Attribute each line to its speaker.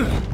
Speaker 1: Ugh!